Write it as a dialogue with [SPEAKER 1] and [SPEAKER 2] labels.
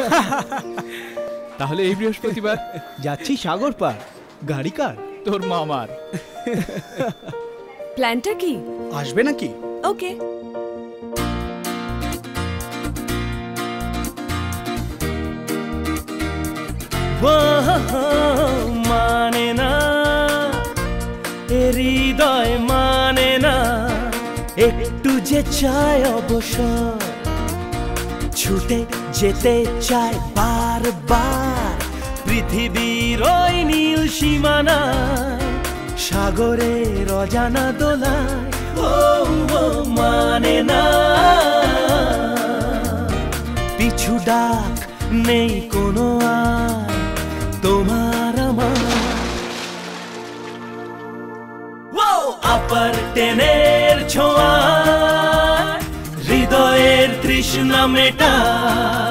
[SPEAKER 1] তাহলে এই বৃহস্পতিবার?
[SPEAKER 2] যাচ্ছি সাগর পার। গাড়ি কার?
[SPEAKER 1] তোর মামার।
[SPEAKER 3] প্ল্যানটা কি?
[SPEAKER 2] আসবে নাকি?
[SPEAKER 3] ওকে।
[SPEAKER 4] মানে না হৃদয় মানে না একটু যে চায় অবসর। ছুটে যেতে চায় বারবার। পৃথিবীর ওই নীল সীমানা, সাগরের অজানা দোলায় ও মানে না। পিছু ডাক নেই কোনো আর, তোমার আমার। আপার টেনের ছোঁয়া तृष्णा मेटा।